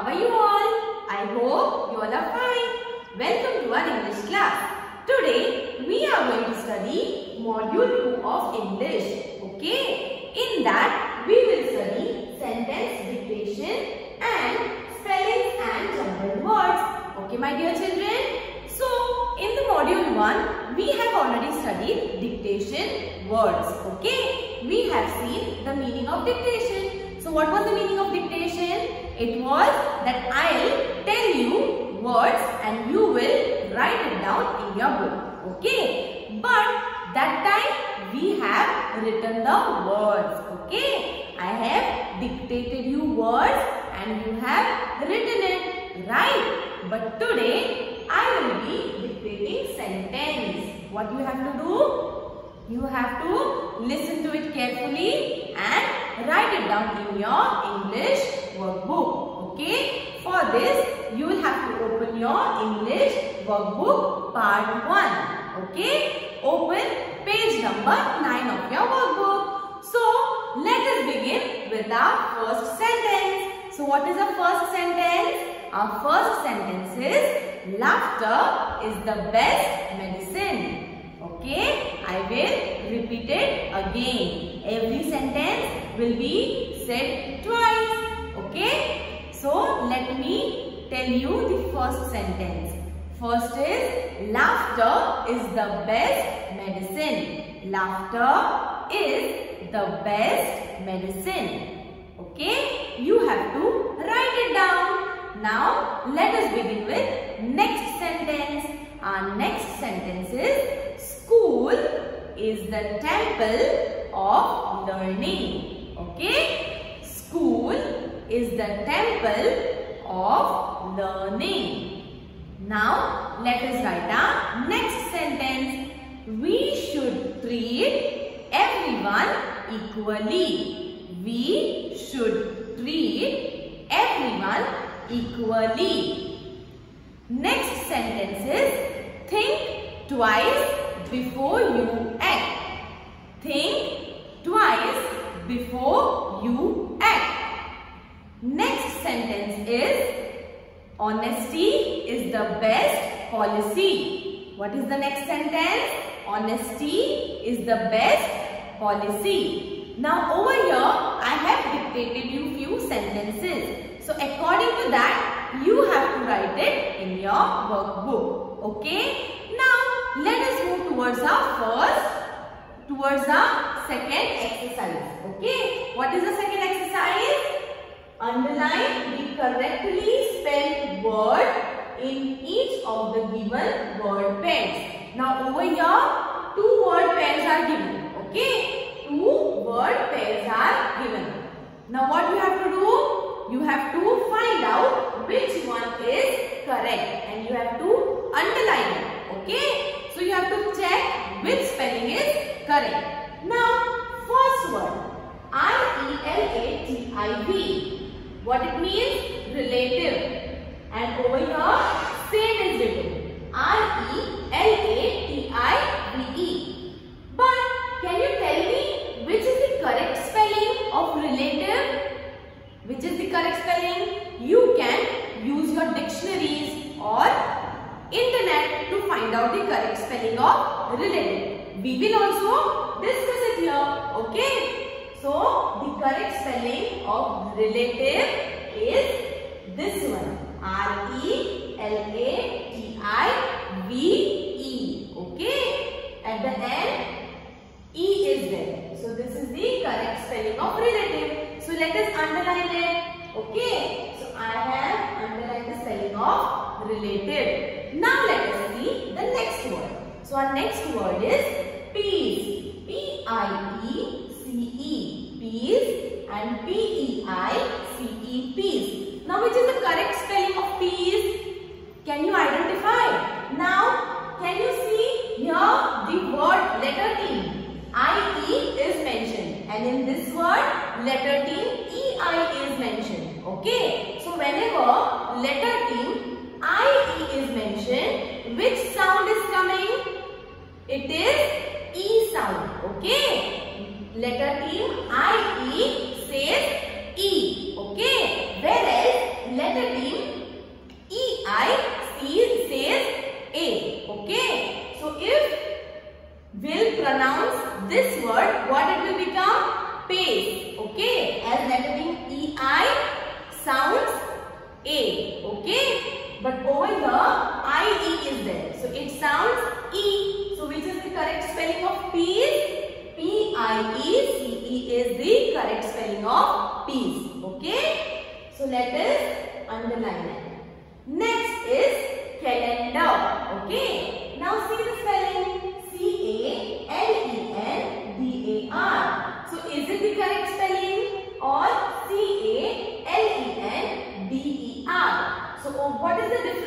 How are you all? I hope you all are fine. Welcome to our English class. Today we are going to study module 2 of English. Okay? In that we will study sentence dictation and spelling and jumbled words. Okay my dear children? So in the module 1 we have already studied dictation words. Okay? We have seen the meaning of dictation. So what was the meaning of dictation? It was that I'll tell you words and you will write it down in your book. Okay. But that time we have written the words. Okay. I have dictated you words and you have written it. Right. But today I will be dictating sentence. What you have to do? You have to listen to it carefully and write it down in your English workbook. Okay. For this, you will have to open your English workbook part 1. Okay. Open page number 9 of your workbook. So, let us begin with our first sentence. So, what is the first sentence? Our first sentence is laughter is the best medicine. Okay, I will repeat it again. Every sentence will be said twice. Okay, so let me tell you the first sentence. First is laughter is the best medicine. Laughter is the best medicine. Okay, you have to write it down. Now, let us begin with next sentence. Our next sentence is School is the temple of learning. Okay? School is the temple of learning. Now, let us write our next sentence. We should treat everyone equally. We should treat everyone equally. Next sentence is think twice before you act. Think twice before you act. Next sentence is honesty is the best policy. What is the next sentence? Honesty is the best policy. Now over here I have dictated you few sentences. So according to that you have to write it in your workbook. Okay. Now let us towards the first, towards the second exercise. Okay. What is the second exercise? Underline the correctly spelled word in each of the given word pairs. Now over here, two word pairs are given. Okay. Two word pairs are given. Now what you have to do? You have to find out which one is correct and you have to underline it. Okay. So you have to which spelling is correct. Now first word I-E-L-A-T-I-V. What it means? Relative. And over here, same is written. R-E-L-A-T-I-V-E. But can you tell me which is the correct spelling of relative? Which is the correct spelling? You can use your dictionaries or internet to find out the correct spelling of relative. We will also discuss it here. Okay. So, the correct spelling of relative is this one. R-E-L-A-T-I-V-E. Okay. At the end, E is there. So, this is the correct spelling of relative. So, let us underline it. Okay. So, I have underlined the spelling of relative. Now, let us see the next word. So, our next word is peace. P-I-E C-E, peace and P-E-I-C-E, peace. Now which is the correct letter T, E-I is mentioned. Okay. So whenever letter T, I-E is mentioned, which sound is coming? It is E sound. Okay is P I E C E is the correct spelling of peas. Okay. So let us underline it. Next is calendar. Okay. Now see the spelling. C A L E N D A R. So is it the correct spelling or C A L E N D E R? So what is the difference?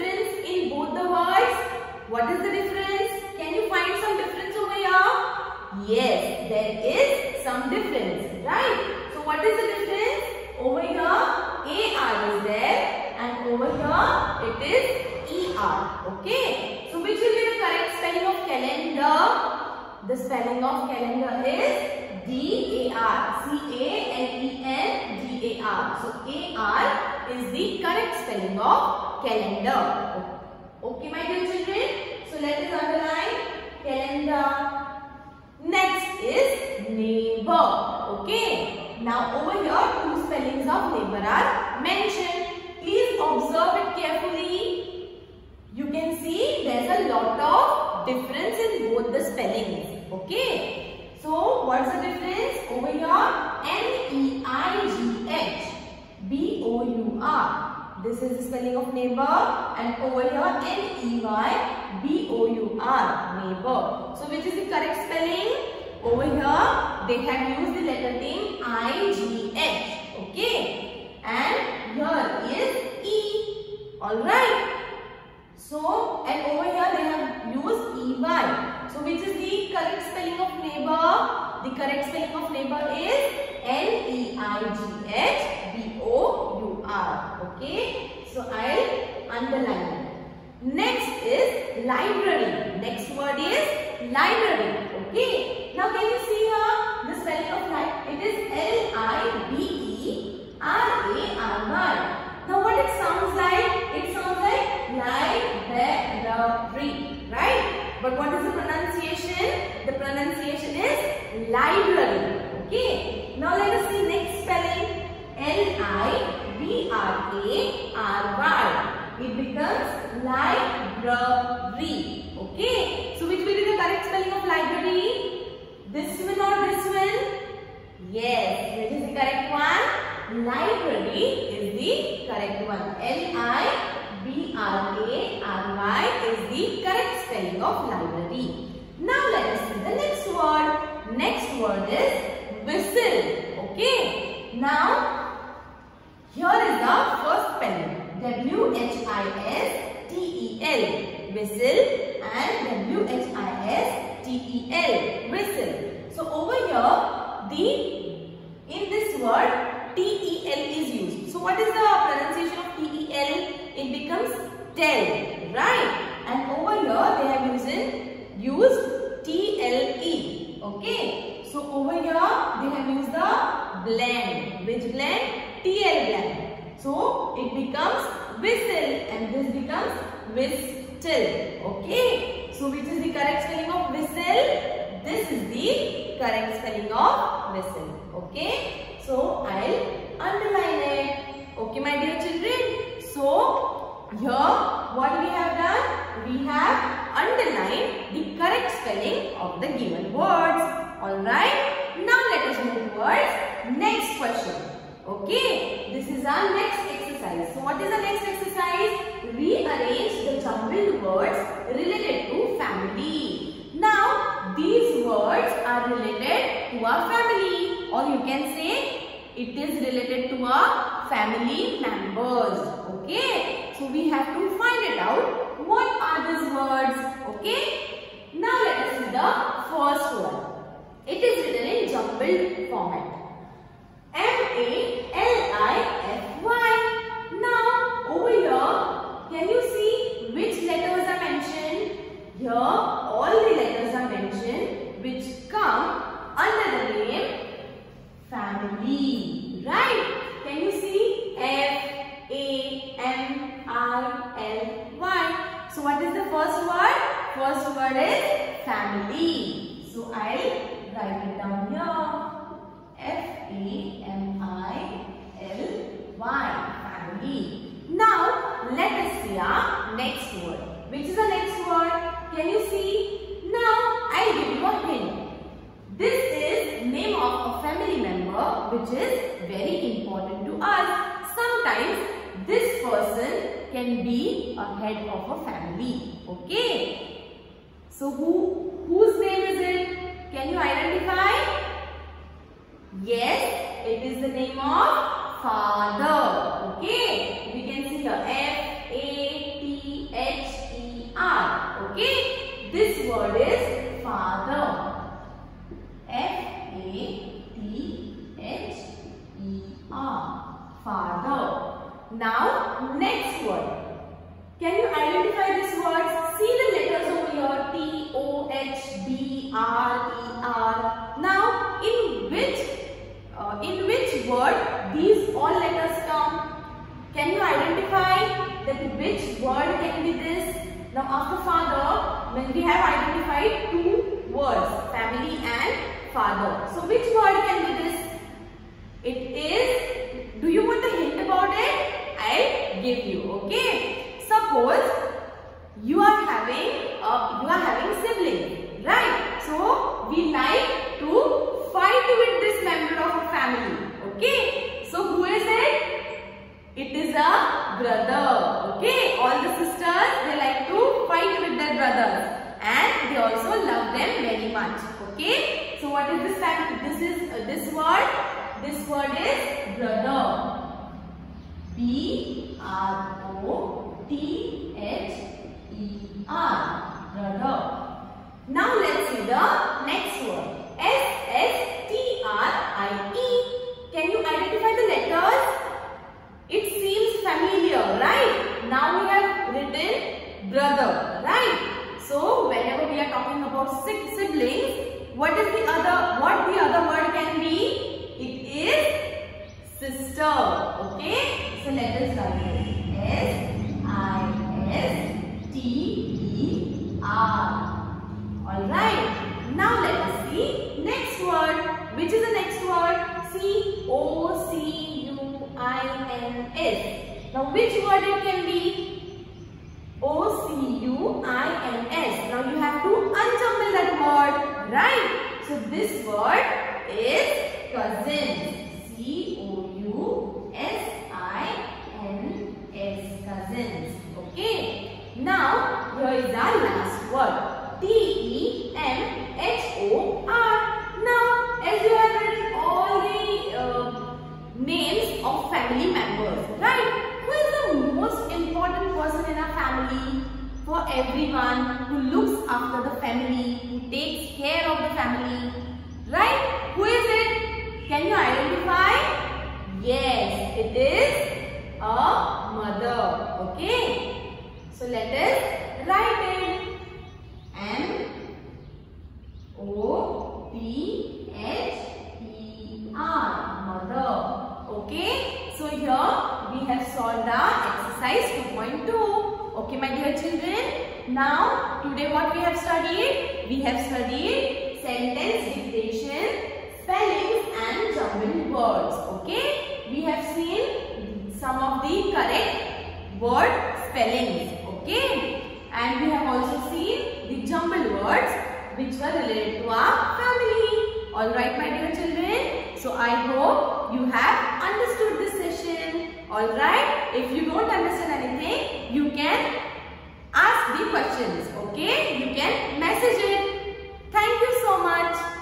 Yes, there is some difference, right? So what is the difference? Over here, AR is there and over here it is ER. Okay. So which will be the correct spelling of calendar? The spelling of calendar is D-A-R. C-A-L-E-N-D-A-R. So A-R is the correct spelling of calendar. Okay my dear children. So let us underline calendar. Next is neighbor. Okay. Now over here two spellings of neighbor are mentioned. Please observe it carefully. You can see there's a lot of difference in both the spellings. Okay. So what's the difference? Over here N-E-I-G-H B-O-U-R. This is the spelling of neighbor and over here N-E-Y-B-O-U-R neighbor. So which is the correct spelling? Over here they have used the letter name I-G-H. Okay. And here is E. Alright. So and over here they have used E-Y. So which is the correct spelling of neighbor? The correct spelling of neighbor is N-E-I-G-H-B-O-U-R. Okay. So I'll underline it. Next is library. Next word is library. Okay. Now can you see here the spelling of library? It is L-I-B-E-R-A-R-Y. Now what it sounds like? It sounds like library. Right? But what is the pronunciation? The pronunciation is library. Okay. Now let us see next spelling. L-I B-R-A-R-Y. It becomes library. Okay. So which will be the correct spelling of library? This one or this one? Yes. Which is the correct one? Library is the correct one. L-I-B-R-A-R-Y is the correct spelling of library. Now let us see the next word. Next word is whistle. Okay. Now here is the first spelling. W-H-I-S-T-E-L. Whistle and W-H-I-S-T-E-L. Whistle. So over here, the in this word T-E-L is used. So what is the pronunciation of T-E-L? It becomes tell, right? And over here they have used used T-L-E. Okay. So over here they have used the blend. Which blend? TL blend. So it becomes whistle and this becomes whistle. Okay. So which is the correct spelling of whistle? This is the correct spelling of whistle. Okay. So I'll underline it. Okay my dear children. So here what we have done? We have underlined the correct spelling of the given words. Alright. Now let us move towards next question. Okay, this is our next exercise. So what is the next exercise? Rearrange the jumbled words related to family. Now, these words are related to our family or you can say it is related to our family members. Okay, so we have to find it out. What are these words? Okay, now let us see the first word. It is written in jumbled format. M-A-L-I-F-Y. Now, over here, can you see which letters are mentioned? Here, all the letters are mentioned which come under the name family. Right? Can you see? F-A-M-I-L-Y. So, what is the first word? First word is family. So, I'll write it down here. F-A-M-I-L-Y family. Now let us see our next word. Which is the next? Can you see? Now I'll give you a hint. This is name of a family member which is very important to us. Sometimes this person can be a head of a family. Okay. So who whose name is it? Can you identify? Yes, it is the name of father. Okay. We can see here F This word is father. F A T H E R. Father. Now, next word. Can you identify this word? See the letters over here. T, O, H, B, R, E, R. Now, in which, uh, in which word these all letters come? Can you identify that which word can be this? Now, after father, we have identified two words, family and father. So, which word can be this? It is, do you want a hint about it? I'll give you, okay? Suppose you are having you are having sibling, right? So we like to fight with this member of a family, okay? So who is it? It is a brother, okay? All the sisters they like fight with their brothers, and they also love them very much, okay? So what is this family? This is uh, this word. This word is brother. B R O T H E R. Brother. Now let's see the next word. S S T R I E. Can you identify the letters? It seems familiar, right? Now we have written brother, right? So whenever we are talking about six siblings, what is the other, what the other word can be? It is sister, okay? So let us write it. S I S T E R. Alright. Now let us see next word. Which is the next word? C O C U I N S. Now which word it can be? O C U I N S. Now you have to unjumble that word. Right. So this word is cousins. C O U S cousins. Okay. Now, here is our last word. T-E-M-H-O-R. Now, as you have written all the uh, names of family members, right? In a family? For everyone who looks after the family, who takes care of the family, right? Who is it? Can you identify? Yes, it is Correct word spellings. Okay. And we have also seen the jumbled words which were related to our family. Alright my dear children. So I hope you have understood this session. Alright. If you don't understand anything, you can ask the questions. Okay. You can message it. Thank you so much.